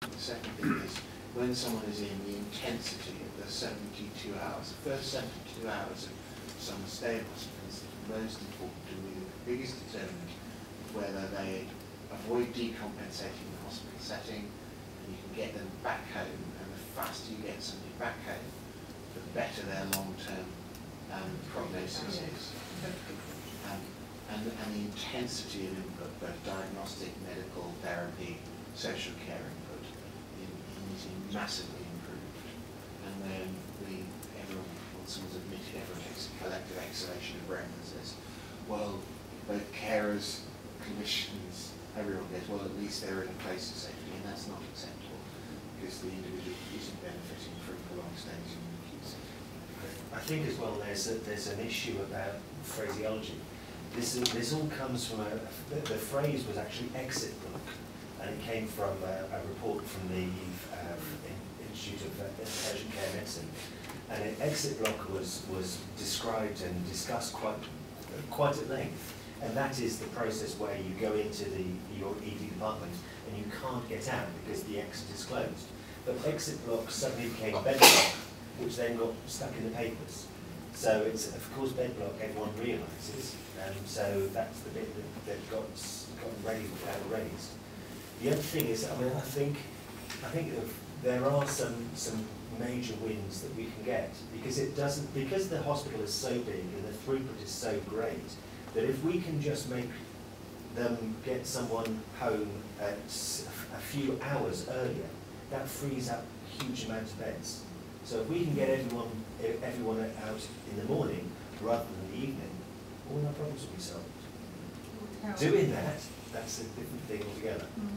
The second thing is when someone is in the intensity of the 72 hours, the first 72 hours of in hospital is the most important to me, the biggest determinant of whether they avoid decompensating in the hospital setting and you can get them back home. And the faster you get somebody back home, the better their long-term um, prognosis is. Um, and, and the intensity of input, both diagnostic, medical, therapy, social care massively improved. And then we, everyone, well, someone's admitted, everyone collective exhalation of breath and says, well, both carers, clinicians, everyone goes, well, at least they're in a place of safety, and that's not acceptable because the individual isn't benefiting from prolonged stays in. I think as well there's a, there's an issue about phraseology. This, this all comes from a, the, the phrase was actually exit block, and it came from a, a report from the um, Institute of Urgent Care Medicine. And an exit block was, was described and discussed quite, quite at length. And that is the process where you go into the, your ED department and you can't get out because the exit is closed. But exit block suddenly became bed block, which then got stuck in the papers. So it's, of course, bed block everyone realises, and so that's the bit that, that got, got uh, raised. The other thing is, I mean, I think, I think there are some, some major wins that we can get because it doesn't, because the hospital is so big and the throughput is so great, that if we can just make them get someone home at a few hours earlier, that frees up huge amounts of beds. So if we can get everyone everyone out in the morning rather than the evening, all our problems will be solved. Doing that, that's a different thing altogether. Mm.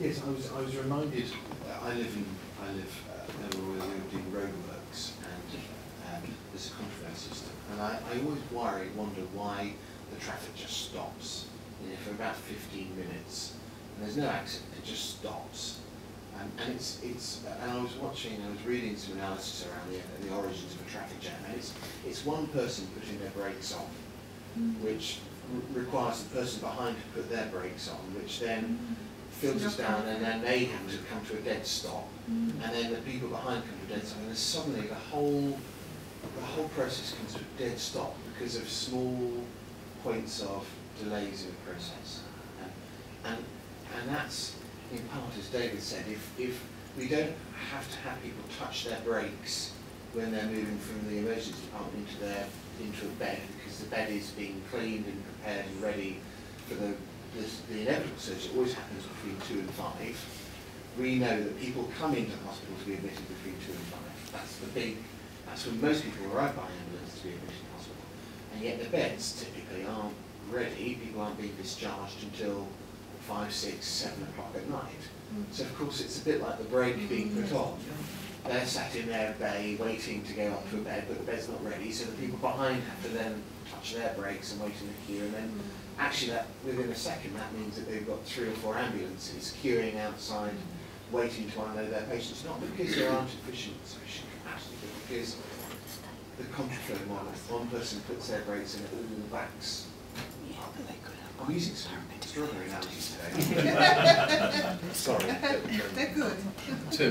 Yes, I was I was reminded. Uh, I live in I live uh, where we're doing roadworks, and uh, there's a contraflow system, and I, I always worry, wonder why the traffic just stops. You know, for about 15 minutes, and there's no accident, it just stops. Um, and it's, it's, uh, and I was watching, I was reading some analysis around the, the origins of a traffic jam, and it's, it's one person putting their brakes on, mm. which requires the person behind to put their brakes on, which then filters down, and then they have to come to a dead stop, mm. and then the people behind come to a dead stop, and then suddenly the whole, the whole process comes to a dead stop because of small points of delays in the process. And, and, and that's, in part, as David said, if, if we don't have to have people touch their brakes when they're moving from the emergency department into their into a bed because the bed is being cleaned and prepared and ready for the the, the inevitable surgery. It always happens between two and five. We know that people come into hospital to be admitted between two and five. That's the big. That's when most people arrive by ambulance to be admitted to hospital, and yet the beds typically aren't ready. People aren't being discharged until five, six, seven o'clock at night. Mm. So of course it's a bit like the brake being put on. They're sat in their bay waiting to go up to a bed, but the bed's not ready, so the people behind have to then touch their brakes and wait in the queue, and then mm. actually that within a second that means that they've got three or four ambulances queuing outside, waiting to unload their patients, not because there aren't sufficient, sufficient capacity, but because the contraflow model, one person puts their brakes and it all backs. I'm using some extraordinary analogies today. Sorry. They're good. Two.